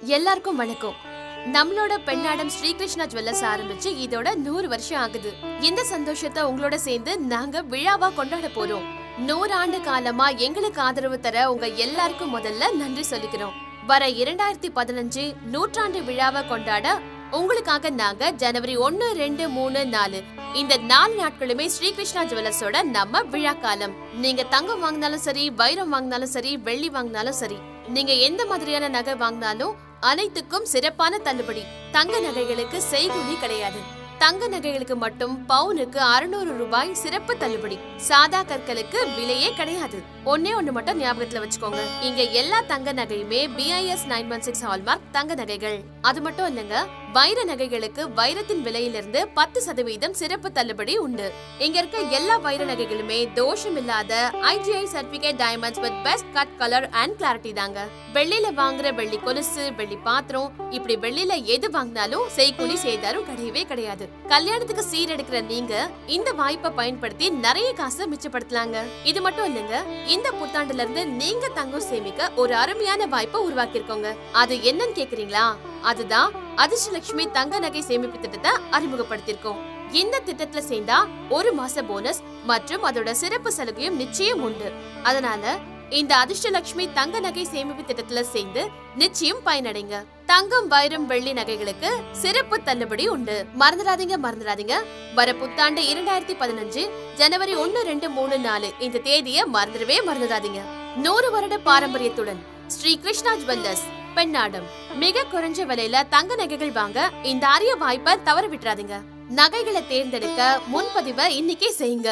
எல்லாருக்கும் வணக்கம். நம்மளோட பெண்ணாடம் ஸ்ரீகிருஷ்ணா ஜுவல்லர்ஸ் ஆரம்பிச்சு இதோட நூறு வருஷம் ஆகுது. இந்த சந்தோஷத்தை உங்களோட சேர்ந்து நாங்க விழாவா கொண்டாட போறோம். நூறு ஆண்டு காலமா எங்களுக்கு ஆதரவு தர உங்க எல்லாருக்கும் முதல்ல நன்றி சொல்லிக்கிறோம். வர இரண்டாயிரத்தி பதினஞ்சு நூற்றாண்டு விழாவை கொண்டாட உங்களுக்காக நாங்க ஜனவரி ஒன்னு ரெண்டு மூணு நாலு இந்த நாலு நாட்களுமே ஸ்ரீகிருஷ்ணா ஜுவல்லர்ஸோட நம்ம விழா காலம். நீங்க தங்கம் வாங்கினாலும் சரி வைரம் வாங்கினாலும் சரி வெள்ளி வாங்கினாலும் சரி நீங்க எந்த மாதிரியான நகை வாங்கினாலும் அனைத்துக்கும் சிறப்பான தள்ளுபடி. தங்க நகைகளுக்கு செய்கூலி கிடையாது. தங்க நகைகளுக்கு மட்டும் பவுனுக்கு அறுநூறு ரூபாய் சிறப்பு தள்ளுபடி. சாதா கற்களுக்கு விலையே கிடையாது. ஒன்னே ஒண்ணு மட்டும் ஞாபகத்துல வச்சுக்கோங்க. இங்க எல்லா தங்க நகையுமே BIS nine one six hallmark தங்க நகைகள். அது மட்டும் இல்லங்க வைர நகைகளுக்கு வைரத்தின் விலையிலிருந்து பத்து சதவீதம் சிறப்பு தள்ளுபடி உண்டு. இங்க இருக்க எல்லா வைர நகைகளுமே தோஷம் இல்லாத IGI certificate diamonds with best cut colour and clarity தாங்க. வெள்ளியில வாங்குற வெள்ளி கொலுசு வெள்ளி பாத்திரம் இப்படி வெள்ளியில எது வாங்கினாலும் செய்கூலி செய்தாலும் கிடையவே கிடையாது. கல்யாணத்துக்கு சீரெடுக்கிற நீங்க இந்த வாய்ப்பை பயன்படுத்தி நிறைய காசை மிச்சப்படுத்தலாங்க. இது மட்டும் இல்லைங்க இந்த புத்தாண்டுல இருந்து நீங்க தங்கம் சேமிக்க ஒரு அருமையான வாய்ப்பை உருவாக்கியிருக்கோங்க. அது என்னன்னு கேக்குறீங்களா? அதுதான் அதிர்ஷ்டலட்சுமி தங்க நகை சேமிப்பு திட்டத்தை அறிமுகப்படுத்தியிருக்கோம். இந்த திட்டத்துல சேர்ந்தா ஒரு மாச போனஸ் மற்றும் அதோட சிறப்பு சலுகையும் நிச்சயம் உண்டு. அதனால இந்த அதிர்ஷ்டலட்சுமி தங்க நகை சேமிப்பு திட்டத்துல சேர்ந்து நிச்சயம் பயனடைங்க. தங்கம் வைரம் வெள்ளி நகைகளுக்கு சிறப்பு தள்ளுபடி உண்டு. மறந்துடாதீங்க மறந்துடாதீங்க. வர புத்தாண்டு இரண்டாயிரத்தி பதினஞ்சு ஜனவரி ஒன்னு ரெண்டு மூணு நாலு இந்த தேதியை மறந்துடவே மறந்துடாதீங்க. நூறு வருட பாரம்பரியத்துடன் ஸ்ரீ கிருஷ்ணா ஜுவல்லர்ஸ் பெண்ணாடம். மிக குறைஞ்ச விலையில தங்க நகைகள் வாங்க இந்த அரிய வாய்ப்பை தவற விட்டுறாதீங்க நகைகளை தேர்ந்தெடுக்க முன்பதிவை இன்னைக்கே செய்யுங்க.